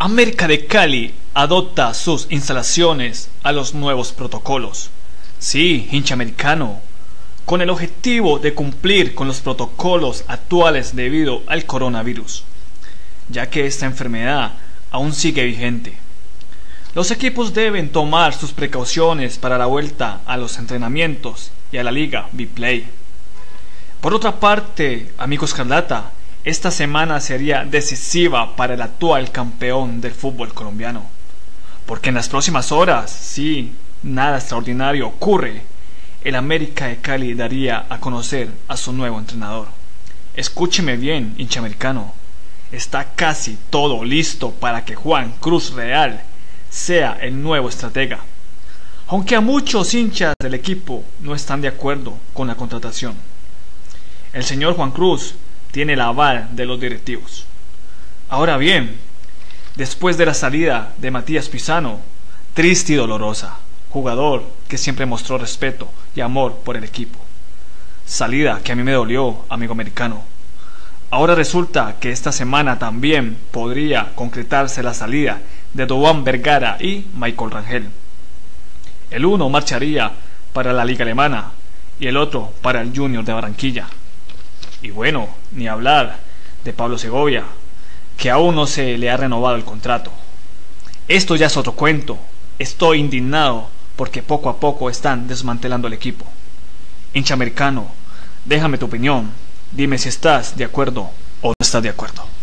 América de Cali adopta sus instalaciones a los nuevos protocolos. Sí, hincha americano, con el objetivo de cumplir con los protocolos actuales debido al coronavirus, ya que esta enfermedad aún sigue vigente. Los equipos deben tomar sus precauciones para la vuelta a los entrenamientos y a la liga B-Play. Por otra parte, amigos Carlata, esta semana sería decisiva para el actual campeón del fútbol colombiano. Porque en las próximas horas, si nada extraordinario ocurre, el América de Cali daría a conocer a su nuevo entrenador. Escúcheme bien, hincha americano. Está casi todo listo para que Juan Cruz Real sea el nuevo estratega. Aunque a muchos hinchas del equipo no están de acuerdo con la contratación. El señor Juan Cruz tiene el aval de los directivos. Ahora bien, después de la salida de Matías Pisano, triste y dolorosa, jugador que siempre mostró respeto y amor por el equipo. Salida que a mí me dolió, amigo americano. Ahora resulta que esta semana también podría concretarse la salida de Doan Vergara y Michael Rangel. El uno marcharía para la liga alemana y el otro para el Junior de Barranquilla. Y bueno, ni hablar de Pablo Segovia, que aún no se le ha renovado el contrato. Esto ya es otro cuento. Estoy indignado porque poco a poco están desmantelando el equipo. Hincha americano, déjame tu opinión. Dime si estás de acuerdo o no estás de acuerdo.